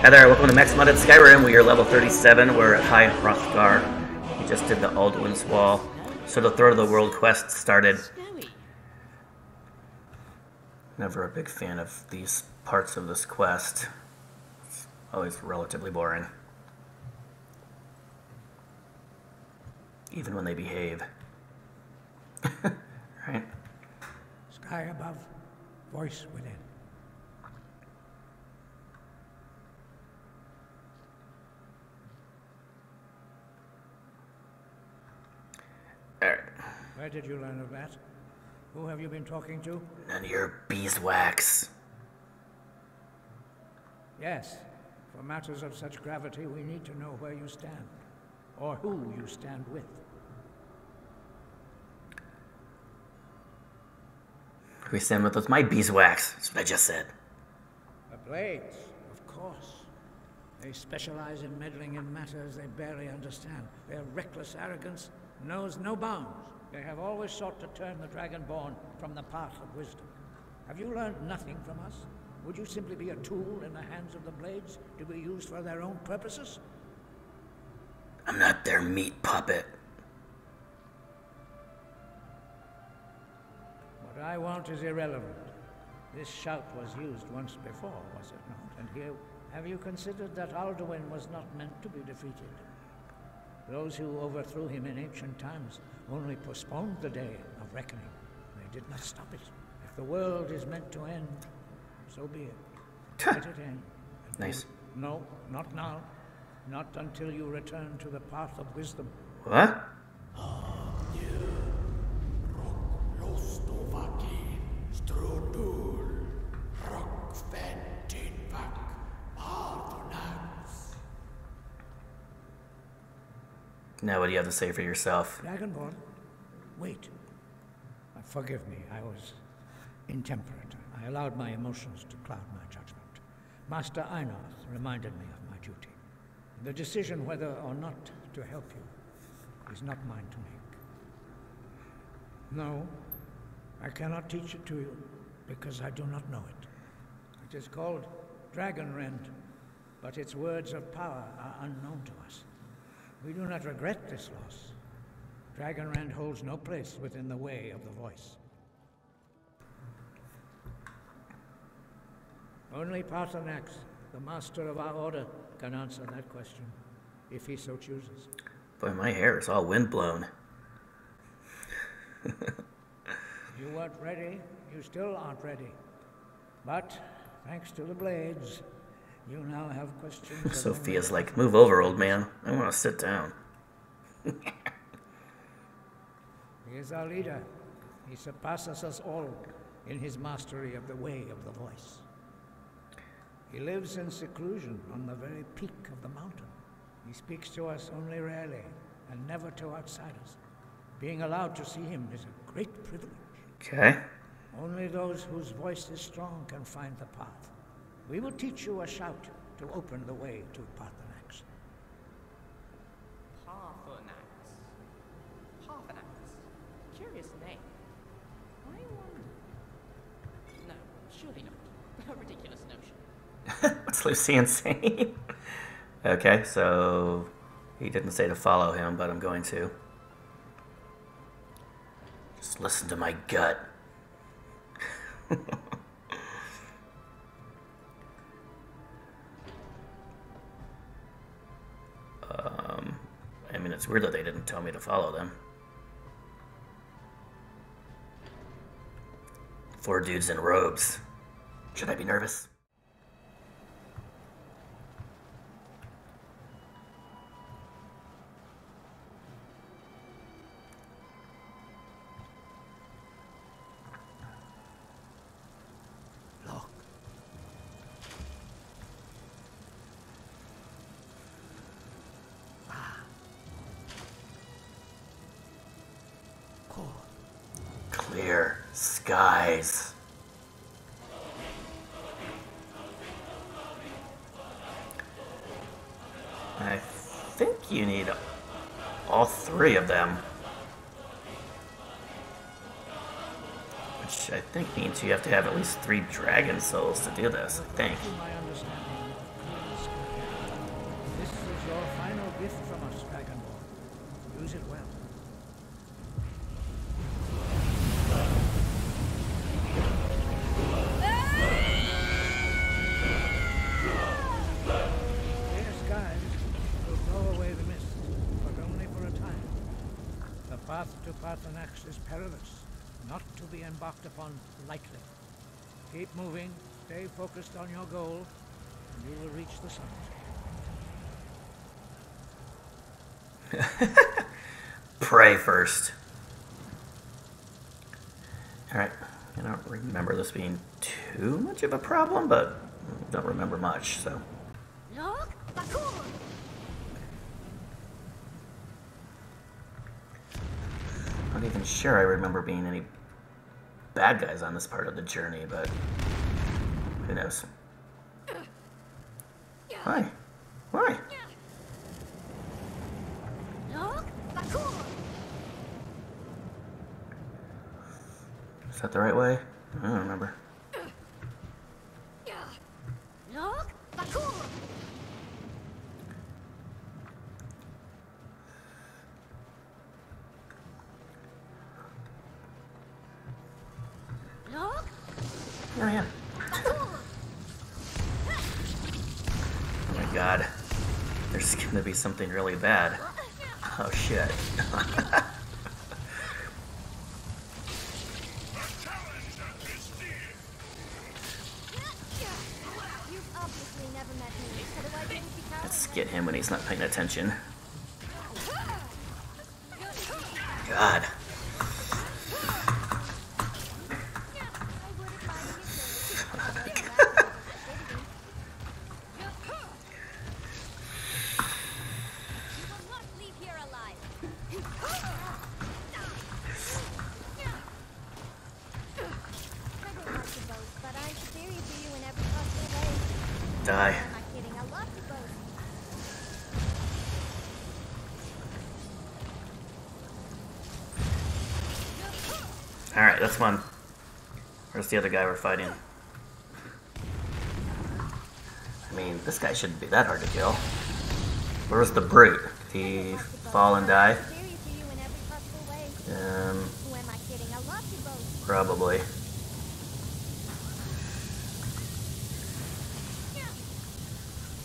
Hi there, welcome to Max Modded Skyrim. We are level 37. We're at High Hrothgar. We just did the Alduin's Wall. So the Throat of the World quest started. Never a big fan of these parts of this quest. It's always relatively boring. Even when they behave. right? Sky above, voice within. Where did you learn of that? Who have you been talking to? None of your beeswax. Yes. For matters of such gravity, we need to know where you stand, or who you stand with. We stand with us. My beeswax. That's what I just said. The Blades, of course. They specialize in meddling in matters they barely understand. Their reckless arrogance knows no bounds. They have always sought to turn the Dragonborn from the path of wisdom. Have you learned nothing from us? Would you simply be a tool in the hands of the Blades to be used for their own purposes? I'm not their meat puppet. What I want is irrelevant. This shout was used once before, was it not? And here, have you considered that Alduin was not meant to be defeated? Those who overthrew him in ancient times only postponed the day of reckoning. They did not stop it. If the world is meant to end, so be it. Let it end. Nice. No, not now. Not until you return to the path of wisdom. What? Now, what do you have to say for yourself? Dragonborn, wait. Forgive me, I was intemperate. I allowed my emotions to cloud my judgment. Master Einarth reminded me of my duty. The decision whether or not to help you is not mine to make. No, I cannot teach it to you because I do not know it. It is called Dragonrend, but its words of power are unknown to us. We do not regret this loss. Dragonrend holds no place within the way of the voice. Only Paarthurnax, the master of our order, can answer that question, if he so chooses. Boy, my hair is all windblown. You weren't ready, you still aren't ready. But, thanks to the blades, you now have questions. Sophia's like, move over, old man. I want to sit down. He is our leader. He surpasses us all in his mastery of the way of the voice. He lives in seclusion on the very peak of the mountain. He speaks to us only rarely and never to outsiders. Being allowed to see him is a great privilege. Okay. Only those whose voice is strong can find the path. We will teach you a shout to open the way to Paarthurnax. Paarthurnax. Paarthurnax. Curious name. I wonder. No, surely not. A ridiculous notion. What's Lucian saying? okay, so he didn't say to follow him, but I'm going to. Just listen to my gut. it's weird that they didn't tell me to follow them. Four dudes in robes. Should I be nervous? Skies. I think you need all three of them. Which I think means you have to have at least three dragon souls to do this, I think. To is perilous, not to be embarked upon lightly. Keep moving, stay focused on your goal, and you will reach the summit. Pray first. Alright. I don't remember this being too much of a problem, but don't remember much, so. Look, Bakur! Not even sure I remember being any bad guys on this part of the journey, but who knows? Why? Why? Is that the right way? I don't remember. Oh yeah. Bakur! Oh my god. There's gonna be something really bad. Oh shit. Let's get him when he's not paying attention. God. Die. Alright, that's one. Where's the other guy we're fighting? I mean, this guy shouldn't be that hard to kill. Where's the brute? Did he fall and die? Um, Who am I kidding? I love to boast. probably.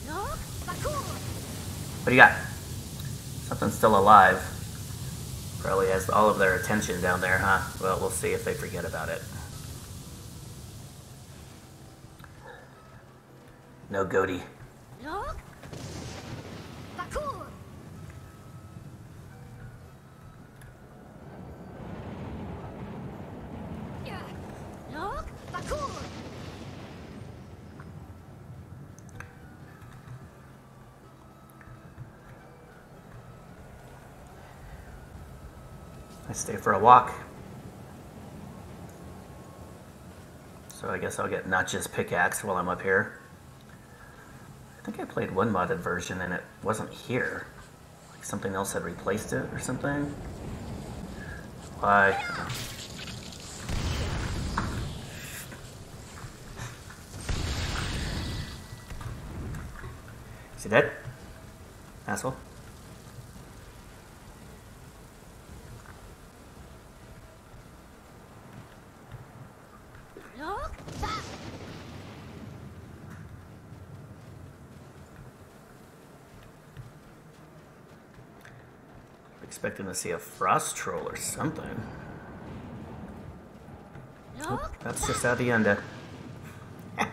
Look, Bakur! What do you got? Something's still alive. Probably has all of their attention down there, huh? Well, we'll see if they forget about it. No goatee. Stay for a walk. So I guess I'll get Notch's pickaxe while I'm up here. I think I played one modded version and it wasn't here. Like something else had replaced it or something. Why? Is he dead? Asshole. Look, back! Expecting to see a frost troll or something. Look, That's just how the end. uh, I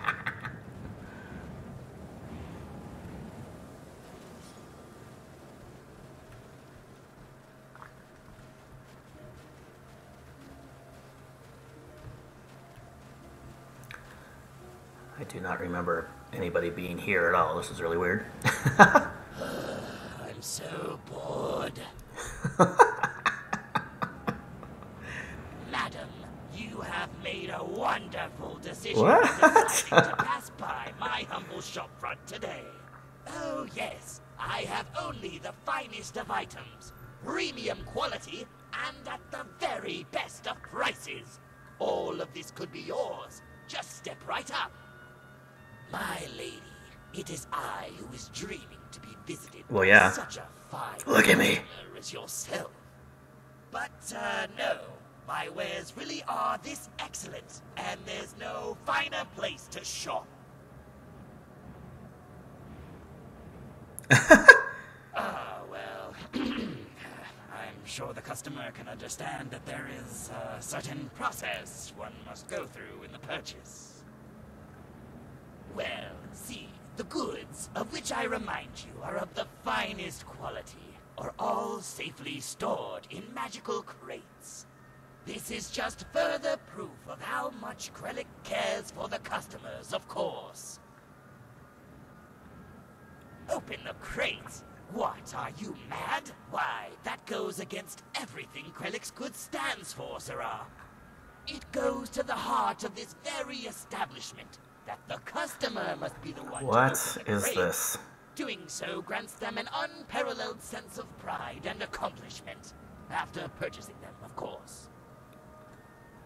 do not remember anybody being here at all. This is really weird. I'm so bored. Madam, you have made a wonderful decision What? to pass by my humble shopfront today. Oh yes, I have only the finest of items, premium quality, and at the very best of prices. All of this could be yours. Just step right up. My lady, it is I who is dreaming to be visited Well, by yeah. such a fine Look at me. as yourself. But, uh, no. My wares really are this excellent, and there's no finer place to shop. Ah, well. I'm sure the customer can understand that there is a certain process one must go through in the purchase. Well, see, the goods, of which I remind you are of the finest quality, are all safely stored in magical crates. This is just further proof of how much Krellick cares for the customers, of course. Open the crate. What, are you mad? Why, that goes against everything Krellick's good stands for, Sirrah. It goes to the heart of this very establishment that the customer must be the one to What open the is crate. this? Doing so grants them an unparalleled sense of pride and accomplishment. After purchasing them, of course.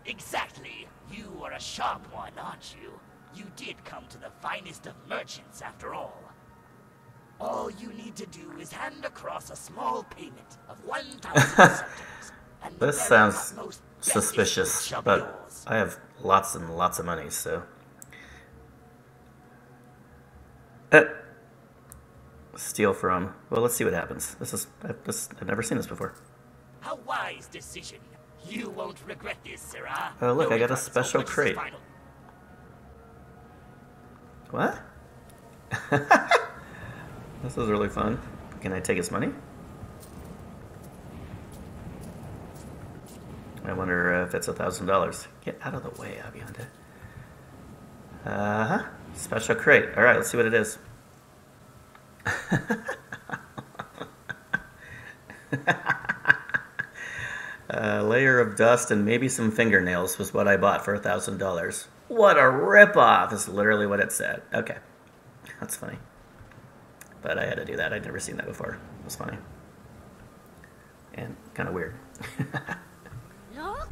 Exactly. You are a sharp one, aren't you? You did come to the finest of merchants, after all. All you need to do is hand across a small payment of 1,000 centers. This sounds utmost best goods suspicious, but yours. I have lots and lots of money, so. Uh, steal from. Well, let's see what happens. This is. I've, this, I've never seen this before. A wise decision. You won't regret this, Sirrah. Oh, look, No I got a special crate. What? this is really fun. Can I take his money? I wonder if it's a thousand dollars. Get out of the way, Avianda. Uh huh. Special crate. All right, let's see what it is. A layer of dust and maybe some fingernails was what I bought for a thousand dollars. What a ripoff! Is literally what it said. Okay, that's funny. But I had to do that. I'd never seen that before. It was funny and kind of weird. Look!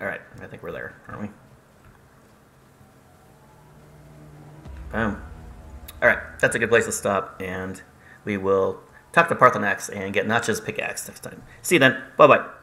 All right, I think we're there, aren't we? Boom. That's a good place to stop, and we will talk to Paarthurnax and get Notch's pickaxe next time. See you then. Bye bye.